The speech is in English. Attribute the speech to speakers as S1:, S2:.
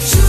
S1: She